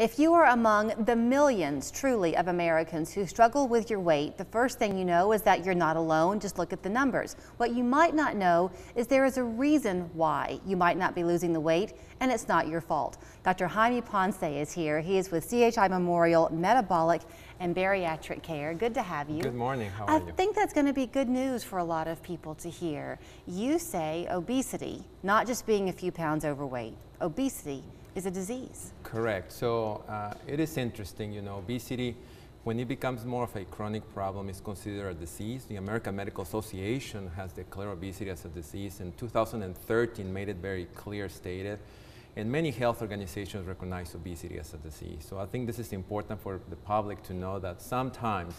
If you are among the millions, truly, of Americans who struggle with your weight, the first thing you know is that you're not alone. Just look at the numbers. What you might not know is there is a reason why you might not be losing the weight, and it's not your fault. Dr. Jaime Ponce is here. He is with CHI Memorial Metabolic and Bariatric Care. Good to have you. Good morning. How I are you? think that's going to be good news for a lot of people to hear. You say obesity, not just being a few pounds overweight, obesity is a disease. Correct. So uh, it is interesting, you know, obesity, when it becomes more of a chronic problem, is considered a disease. The American Medical Association has declared obesity as a disease. In 2013, made it very clear, stated, and many health organizations recognize obesity as a disease. So I think this is important for the public to know that sometimes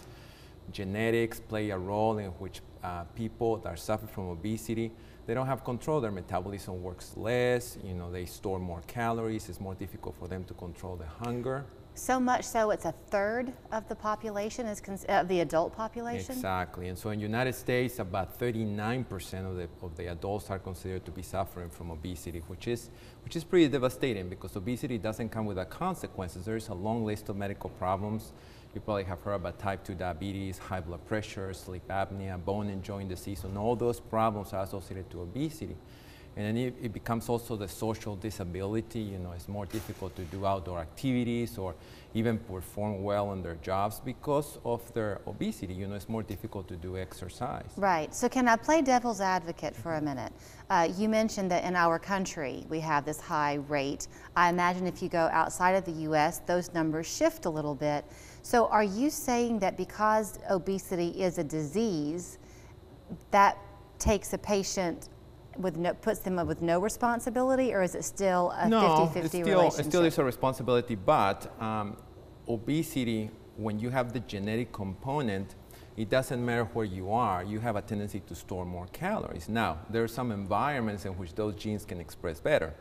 genetics play a role in which uh, people that are suffer from obesity they don't have control. Their metabolism works less. You know, they store more calories. It's more difficult for them to control the hunger. So much so, it's a third of the population is uh, the adult population. Exactly, and so in the United States, about 39% of the of the adults are considered to be suffering from obesity, which is which is pretty devastating because obesity doesn't come without consequences. There is a long list of medical problems you probably have heard about type 2 diabetes, high blood pressure, sleep apnea, bone and joint disease, and all those problems are associated to obesity. And then it, it, becomes also the social disability. You know, it's more difficult to do outdoor activities or even perform well in their jobs because of their obesity. You know, it's more difficult to do exercise. Right. So can I play devil's advocate for a minute? Uh, you mentioned that in our country we have this high rate. I imagine if you go outside of the U.S., those numbers shift a little bit. So are you saying that because obesity is a disease, that takes a patient with no, puts them up with no responsibility, or is it still a 50-50 no, relationship? it still is a responsibility, but um, obesity, when you have the genetic component, it doesn't matter where you are, you have a tendency to store more calories. Now, there are some environments in which those genes can express better.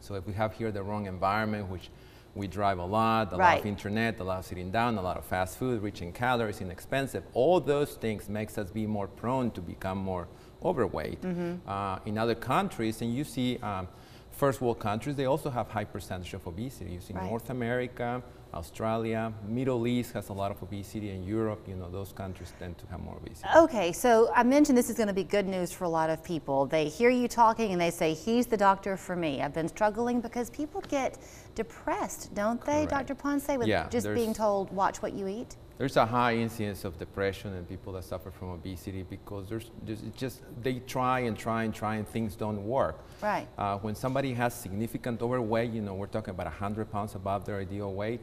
So if we have here the wrong environment, which we drive a lot, a right. lot of internet, a lot of sitting down, a lot of fast food, rich in calories, inexpensive. All those things makes us be more prone to become more overweight. Mm -hmm. uh, in other countries, and you see um, first world countries, they also have high percentage of obesity. You see right. North America, Australia, Middle East has a lot of obesity, and Europe, you know, those countries tend to have more obesity. Okay, so I mentioned this is going to be good news for a lot of people. They hear you talking and they say, he's the doctor for me. I've been struggling because people get depressed, don't they, Correct. Dr. Ponce, with yeah, just being told, watch what you eat? There's a high incidence of depression in people that suffer from obesity because there's, there's just they try and try and try and things don't work. Right. Uh, when somebody has significant overweight, you know, we're talking about 100 pounds above their ideal weight,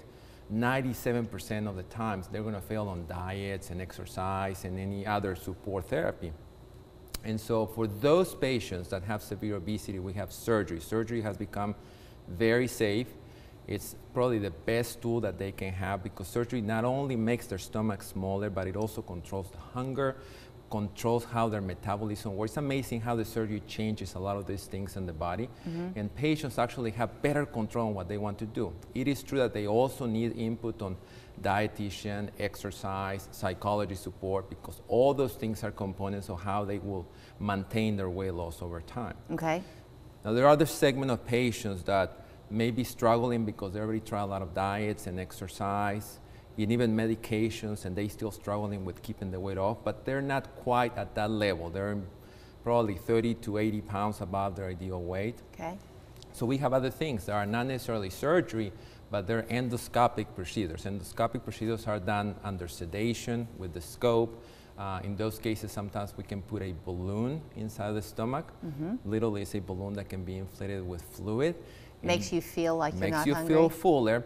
97% of the times they're going to fail on diets and exercise and any other support therapy. And so for those patients that have severe obesity, we have surgery. Surgery has become very safe. It's probably the best tool that they can have because surgery not only makes their stomach smaller, but it also controls the hunger, controls how their metabolism works. It's amazing how the surgery changes a lot of these things in the body. Mm -hmm. And patients actually have better control on what they want to do. It is true that they also need input on dietitian, exercise, psychology support, because all those things are components of how they will maintain their weight loss over time. Okay. Now there are other segment of patients that may be struggling because they already try a lot of diets and exercise and even medications, and they still struggling with keeping the weight off, but they're not quite at that level. They're probably 30 to 80 pounds above their ideal weight. Okay. So we have other things that are not necessarily surgery, but they're endoscopic procedures. Endoscopic procedures are done under sedation with the scope. Uh, in those cases, sometimes we can put a balloon inside the stomach. Mm -hmm. Literally, it's a balloon that can be inflated with fluid. Makes you feel like you're not Makes you hungry. feel fuller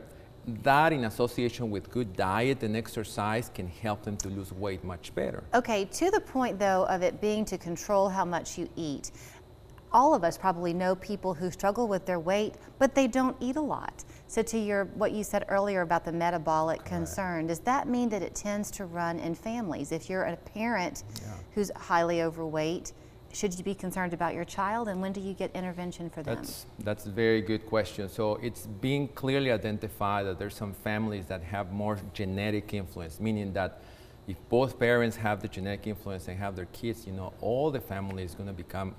that in association with good diet and exercise can help them to lose weight much better. Okay, to the point though of it being to control how much you eat, all of us probably know people who struggle with their weight, but they don't eat a lot. So to your what you said earlier about the metabolic Correct. concern, does that mean that it tends to run in families? If you're a parent yeah. who's highly overweight, should you be concerned about your child and when do you get intervention for them? That's, that's a very good question. So it's being clearly identified that there's some families that have more genetic influence, meaning that if both parents have the genetic influence and have their kids, you know, all the family is going to become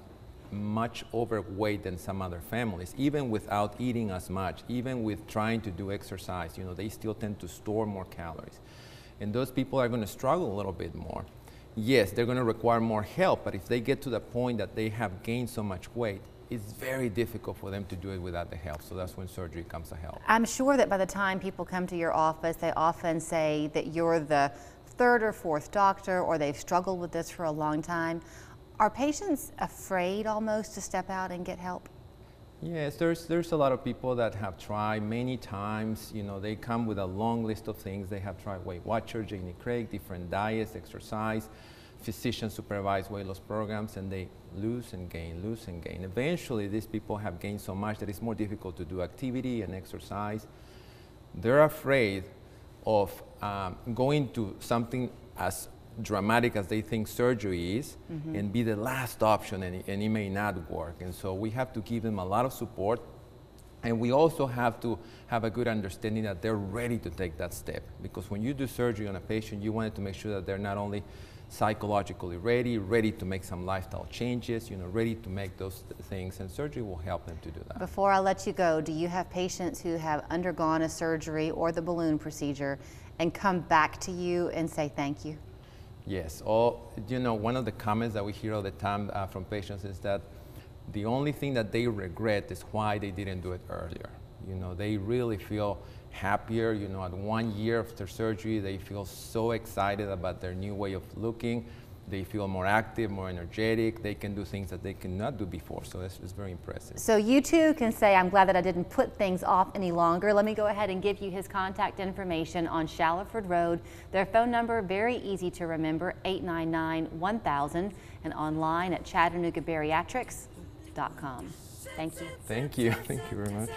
much overweight than some other families, even without eating as much, even with trying to do exercise. You know, they still tend to store more calories. And those people are going to struggle a little bit more. Yes, they're going to require more help, but if they get to the point that they have gained so much weight, it's very difficult for them to do it without the help. So that's when surgery comes to help. I'm sure that by the time people come to your office, they often say that you're the third or fourth doctor or they've struggled with this for a long time. Are patients afraid almost to step out and get help? Yes, there's, there's a lot of people that have tried many times. You know, they come with a long list of things. They have tried Weight Watcher, Jenny Craig, different diets, exercise, physician supervised weight loss programs, and they lose and gain, lose and gain. Eventually, these people have gained so much that it's more difficult to do activity and exercise. They're afraid of um, going to something as dramatic as they think surgery is mm-hmm. and be the last option and, and it may not work. And so we have to give them a lot of support and we also have to have a good understanding that they're ready to take that step because when you do surgery on a patient, you want to make sure that they're not only psychologically ready, ready to make some lifestyle changes, you know, ready to make those th- things, and surgery will help them to do that. Before I let you go, do you have patients who have undergone a surgery or the balloon procedure and come back to you and say thank you? Yes. You know, one of the comments that we hear all the time uh, from patients is that the only thing that they regret is why they didn't do it earlier. You know, they really feel happier. You know, at one year after surgery, they feel so excited about their new way of looking. They feel more active, more energetic. They can do things that they cannot do before. So it's, it's very impressive. So you too can say, I'm glad that I didn't put things off any longer. Let me go ahead and give you his contact information on Shallowford Road. Their phone number, very easy to remember, 899-1000 and online at ChattanoogaBariatrics.com. Thank you. Thank you. Thank you very much.